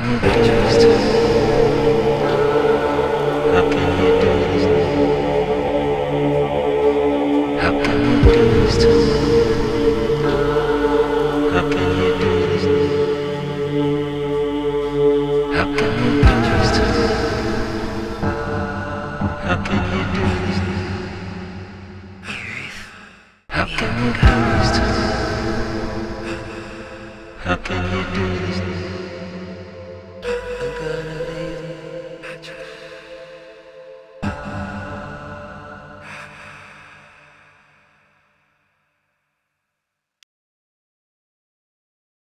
How can you do this? How can you do this?